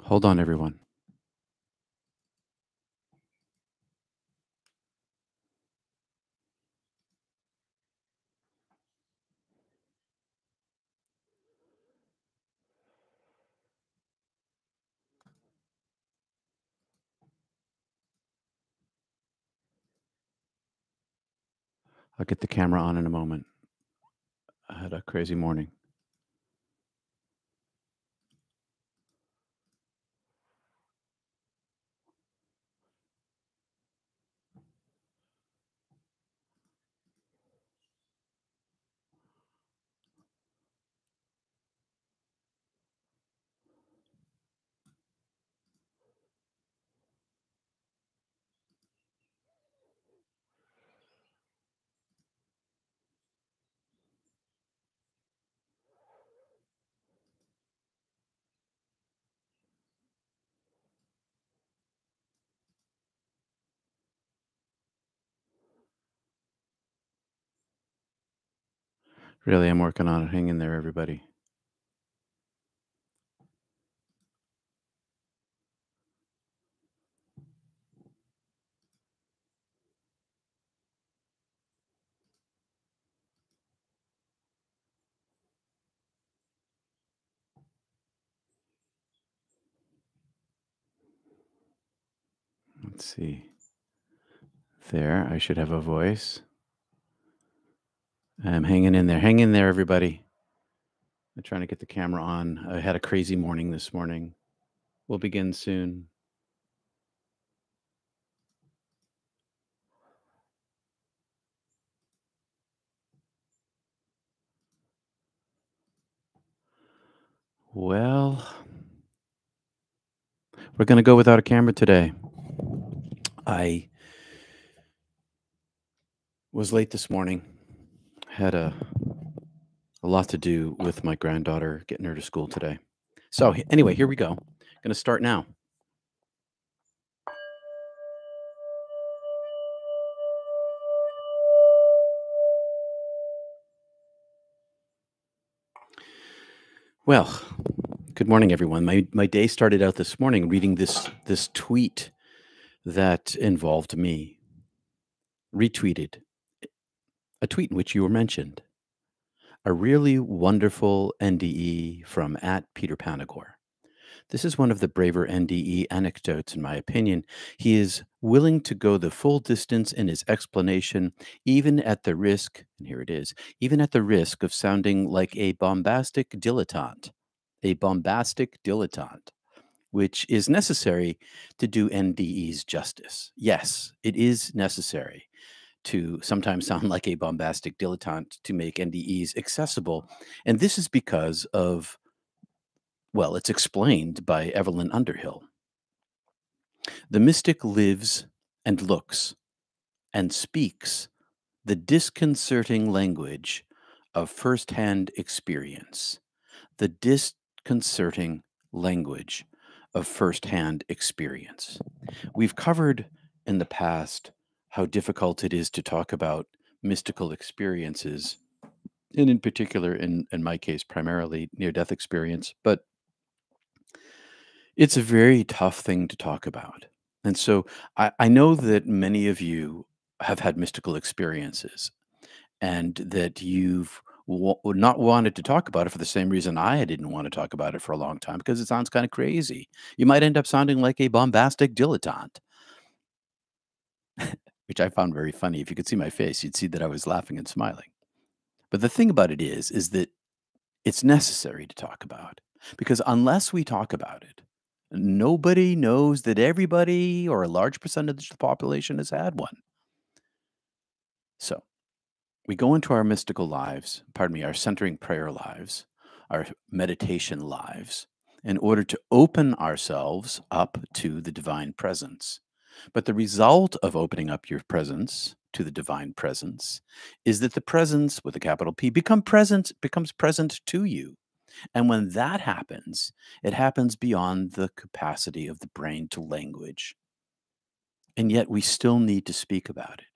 Hold on, everyone. I'll get the camera on in a moment. I had a crazy morning. Really, I'm working on it. Hang in there, everybody. Let's see. There, I should have a voice. I'm hanging in there. Hang in there, everybody. I'm trying to get the camera on. I had a crazy morning this morning. We'll begin soon. Well, we're going to go without a camera today. I was late this morning. Had a a lot to do with my granddaughter getting her to school today. So anyway, here we go. Going to start now. Well, good morning, everyone. My my day started out this morning reading this this tweet that involved me. Retweeted a tweet in which you were mentioned. A really wonderful NDE from at Peter Panagore. This is one of the braver NDE anecdotes, in my opinion. He is willing to go the full distance in his explanation, even at the risk, and here it is, even at the risk of sounding like a bombastic dilettante. A bombastic dilettante, which is necessary to do NDEs justice. Yes, it is necessary to sometimes sound like a bombastic dilettante to make NDEs accessible. And this is because of well, it's explained by Evelyn Underhill. The mystic lives and looks and speaks the disconcerting language of firsthand experience. The disconcerting language of firsthand experience. We've covered in the past how difficult it is to talk about mystical experiences, and in particular, in, in my case, primarily near death experience. But it's a very tough thing to talk about. And so I, I know that many of you have had mystical experiences and that you've not wanted to talk about it for the same reason I didn't want to talk about it for a long time because it sounds kind of crazy. You might end up sounding like a bombastic dilettante, which I found very funny. If you could see my face, you'd see that I was laughing and smiling. But the thing about it is, is that it's necessary to talk about because unless we talk about it, nobody knows that everybody or a large percentage of the population has had one. So we go into our mystical lives, pardon me, our centering prayer lives, our meditation lives, in order to open ourselves up to the divine presence. But the result of opening up your presence to the divine presence is that the presence with a capital P become present becomes present to you. And when that happens, it happens beyond the capacity of the brain to language. And yet we still need to speak about it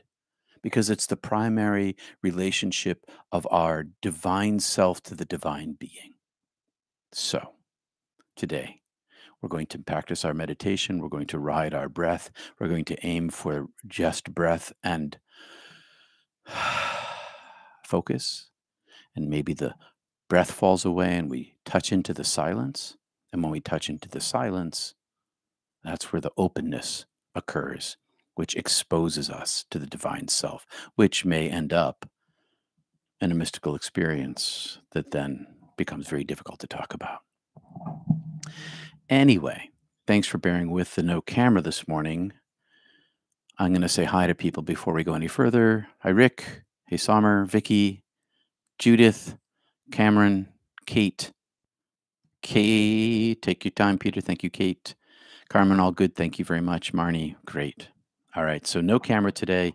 because it's the primary relationship of our divine self to the divine being. So, today, We're going to practice our meditation. We're going to ride our breath. We're going to aim for just breath and focus. And maybe the breath falls away and we touch into the silence. And when we touch into the silence, that's where the openness occurs, which exposes us to the divine self, which may end up in a mystical experience that then becomes very difficult to talk about. Anyway, thanks for bearing with the no camera this morning. I'm going to say hi to people before we go any further. Hi, Rick. Hey, Sommer, Vicky, Judith, Cameron, Kate. Kate, take your time, Peter. Thank you, Kate. Carmen, all good. Thank you very much. Marnie, great. All right. So, no camera today.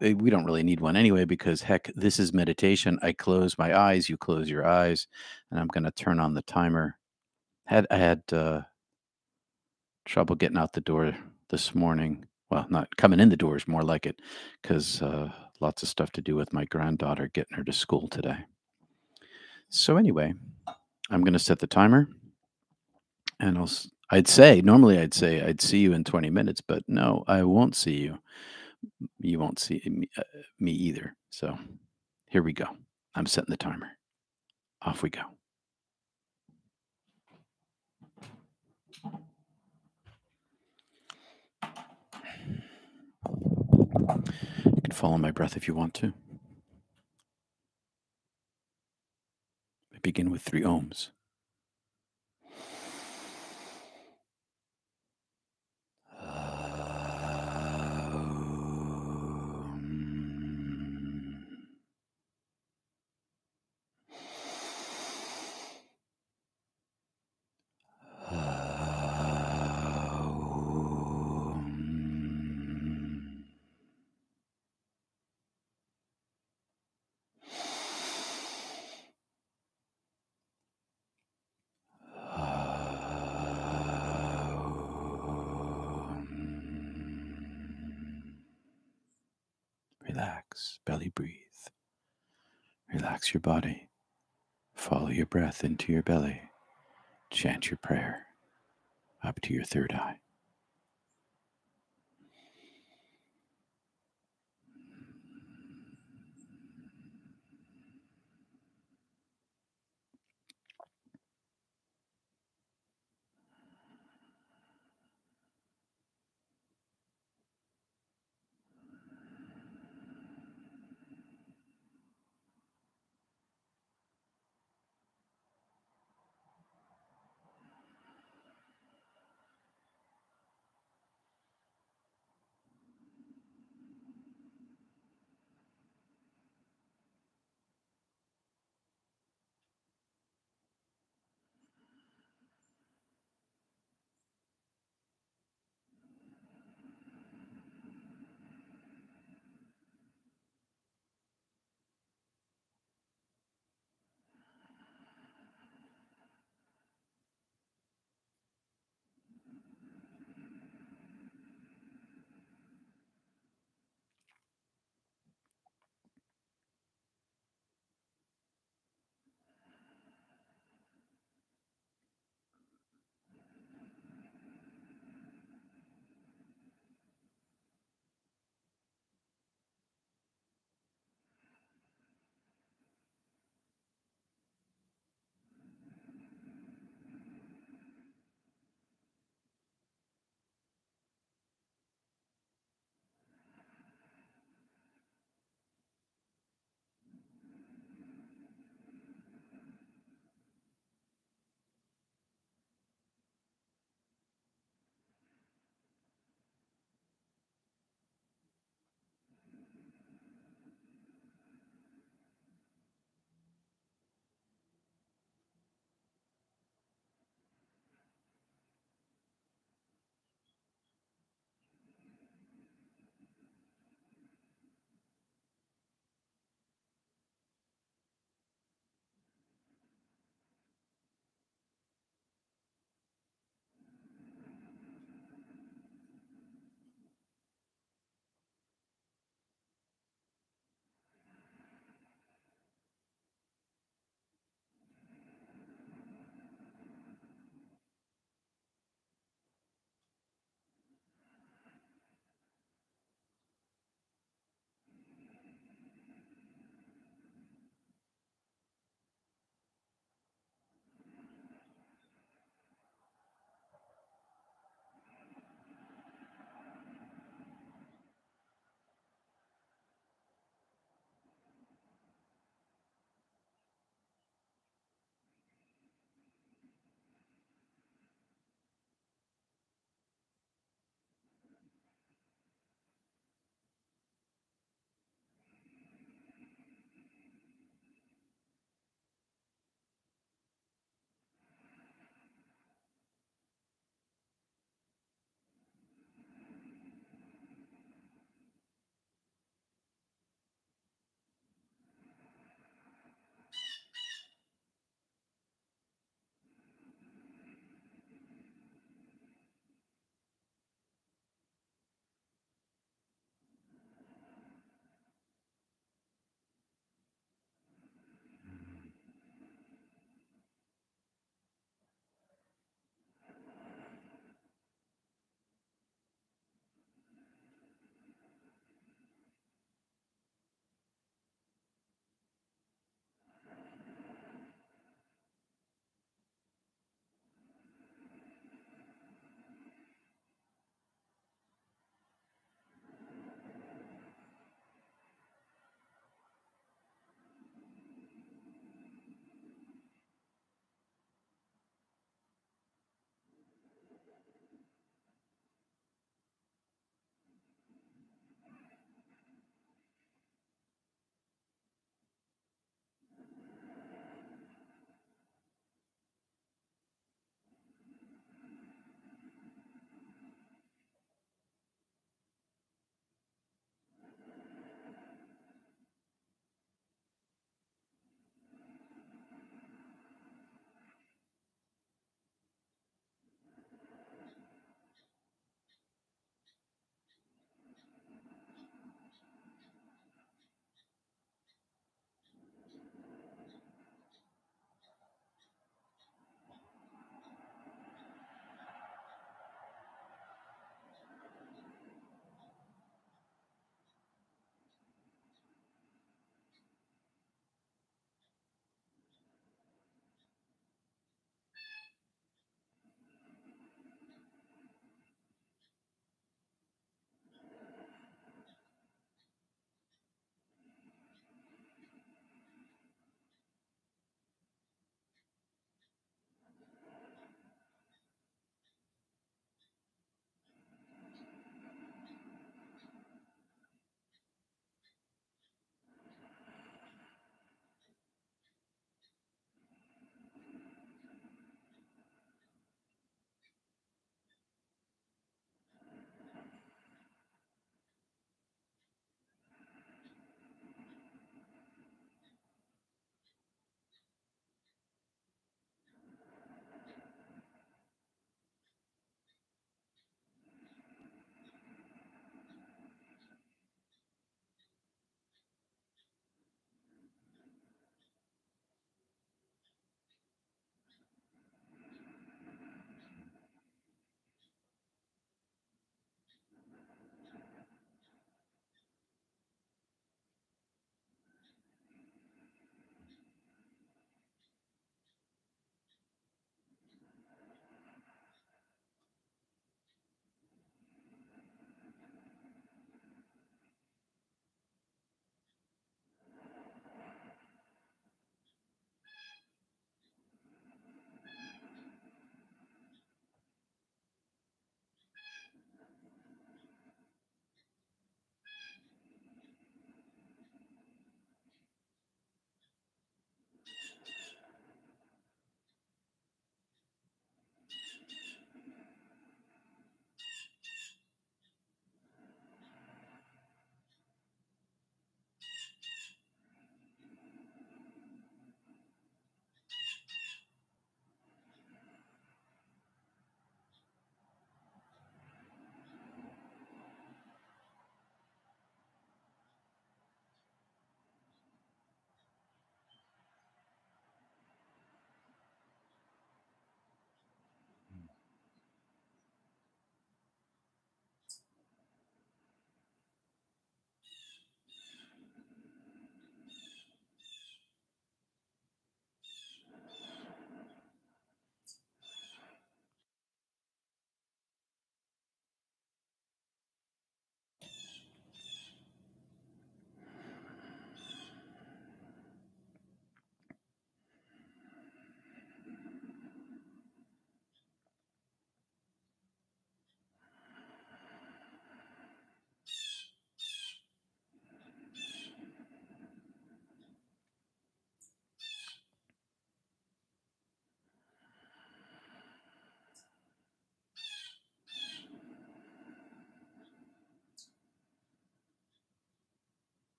Eh, we don't really need one anyway because, heck, this is meditation. I close my eyes, you close your eyes, and I'm going to turn on the timer. Had I had uh, trouble getting out the door this morning. Well, not coming in the doors, more like it, because uh, lots of stuff to do with my granddaughter getting her to school today. So anyway, I'm going to set the timer, and I'll. I'd say normally I'd say I'd see you in 20 minutes, but no, I won't see you. You won't see me, uh, me either. So here we go. I'm setting the timer. Off we go. You can follow my breath if you want to. I begin with three ohms. Relax, belly breathe. Relax your body. Follow your breath into your belly. Chant your prayer up to your third eye.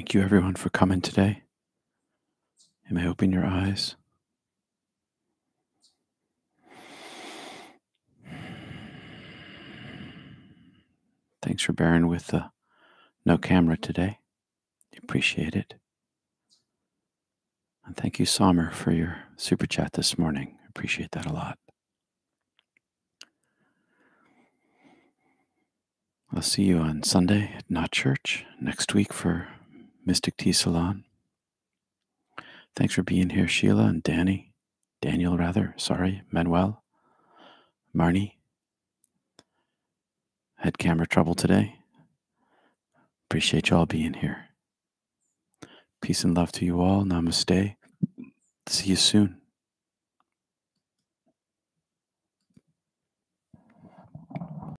Thank you, everyone, for coming today. You may open your eyes. Thanks for bearing with the no camera today. Appreciate it. And thank you, Sommer, for your super chat this morning. Appreciate that a lot. I'll see you on Sunday at Not Church, next week for Mystic Tea Salon. Thanks for being here, Sheila and Danny. Daniel, rather. Sorry, Manuel. Marnie. Had camera trouble today. Appreciate you all being here. Peace and love to you all. Namaste. See you soon.